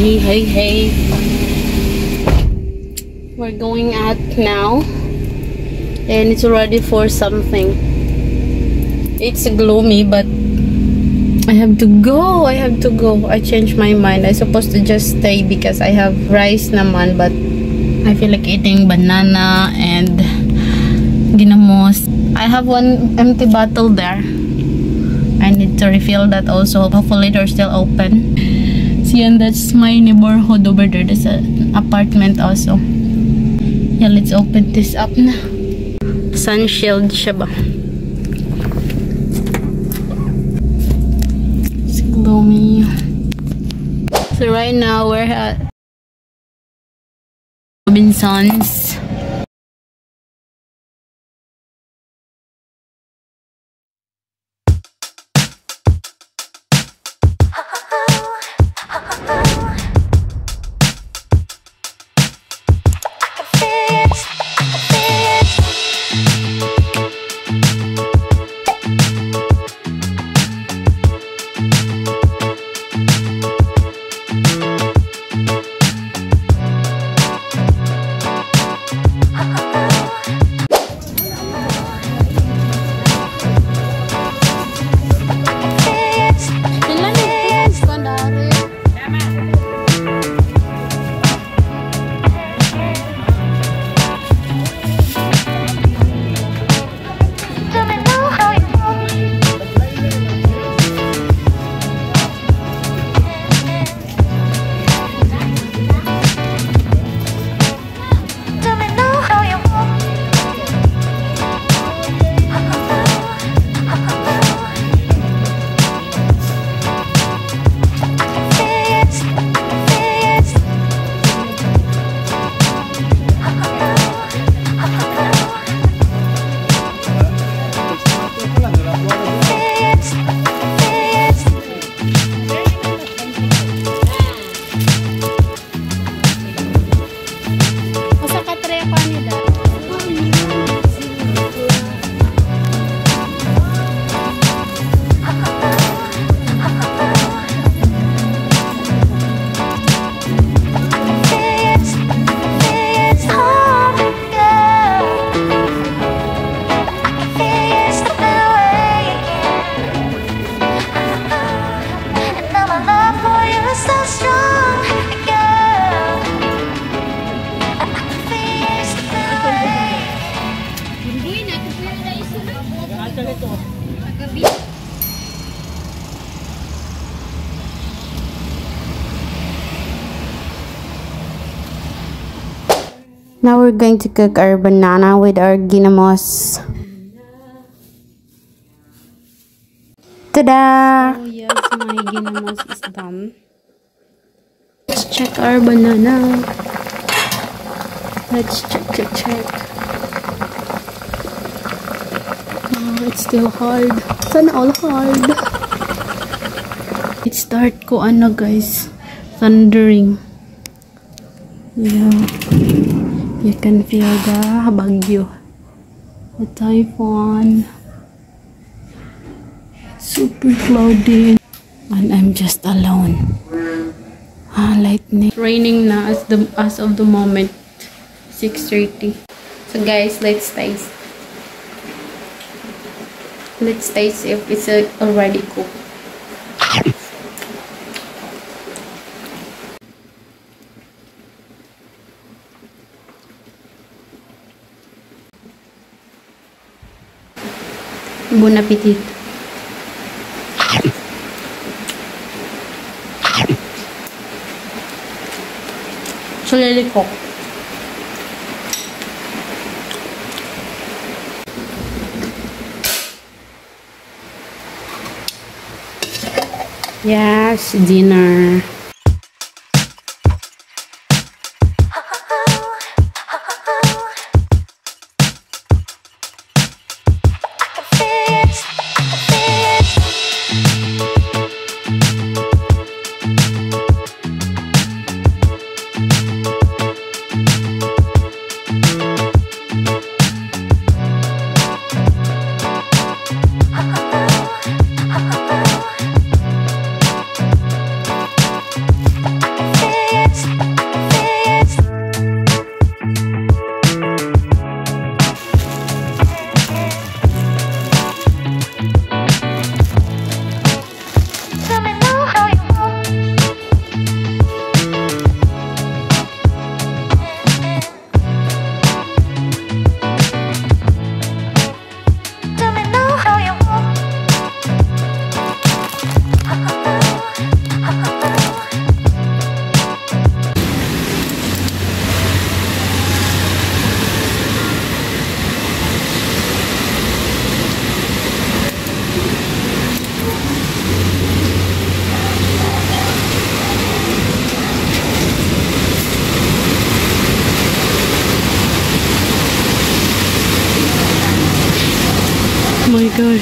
Hey, hey, hey. We're going out now. And it's already for something. It's gloomy, but I have to go. I have to go. I changed my mind. I supposed to just stay because I have rice naman, but I feel like eating banana and ginamos. I have one empty bottle there. I need to refill that also. Hopefully they're still open. See, and that's my neighborhood over there. There's an apartment also. Yeah, let's open this up na. Sun shield siya ba? It's gloomy. So right now we're at Robinson's. Now we're going to cook our banana with our ginamos. Ta-da! Oh yes, my ginamos is done. Let's check our banana. Let's check, check, check. Oh, it's still hard. Sana all hard. It start ko ano guys, thundering. Yeah. You can feel the bagyo. The typhoon. Super cloudy. And I'm just alone. Ah, lightning. Raining na as the as of the moment. 6:30. So guys, let's taste. Let's taste if it's already cooked. Bon appetit. Solely cooked. Yes, dinner. You is so.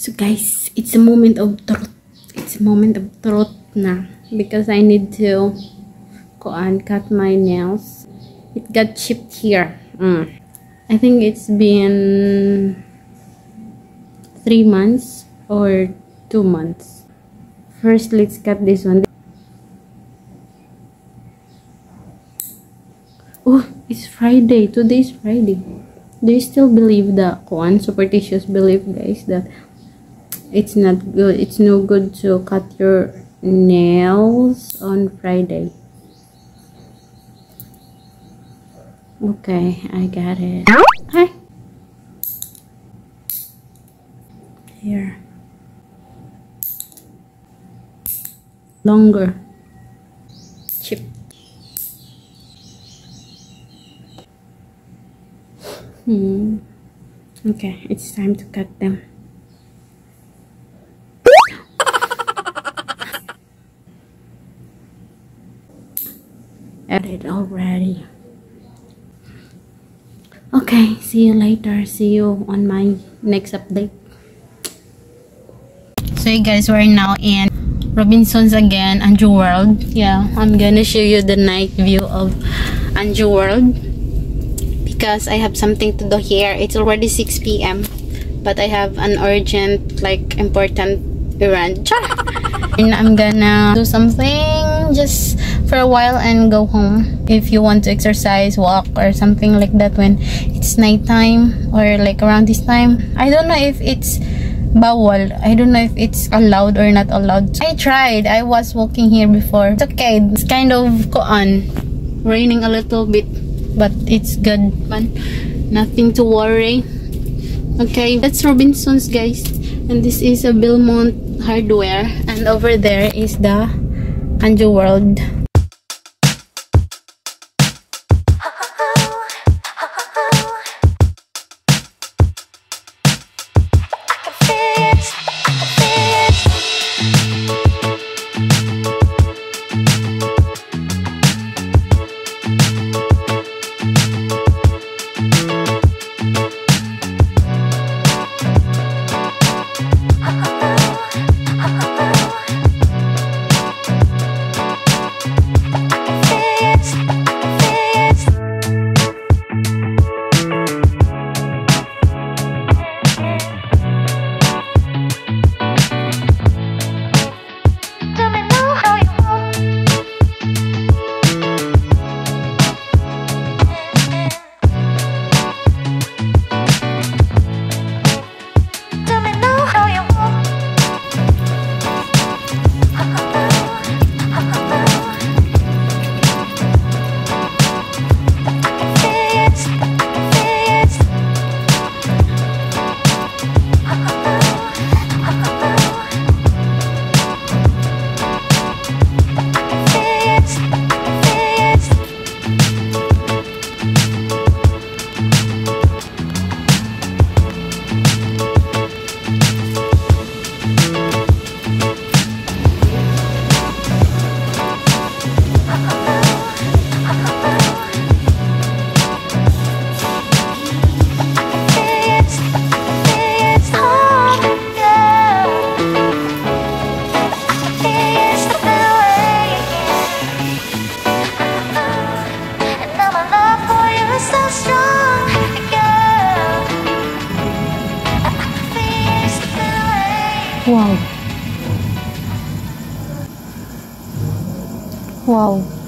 So guys, it's a moment of truth. It's a moment of truth na because I need to kuan cut my nails. It got chipped here. Mm. I think it's been three months or two months. First, let's cut this one. Oh, it's Friday. Today is Friday. Do you still believe the kuan superstitious belief, guys, that it's not good it's no good to cut your nails on friday. Okay i got it. Hi. Here. Longer. Chip. Hmm. Okay it's time to cut them edit already. Okay, see you later. See you on my next update. So you guys, we're now in Robinson's again, Anjo World. Yeah, I'm gonna show you the night view of Anjo World because I have something to do here. It's already 6 p.m. But I have an urgent, like, important errand. And I'm gonna do something just for a while and go home. If you want to exercise, walk, or something like that when it's nighttime or like around this time. I don't know if it's bawal. I don't know if it's allowed or not allowed. I tried. I was walking here before. It's okay. It's kind of koan. Raining a little bit, but it's good. Man, nothing to worry. Okay, that's Robinson's, guys. And this is a Belmont Hardware. And over there is the Anjo World. 哇哦。哇哦。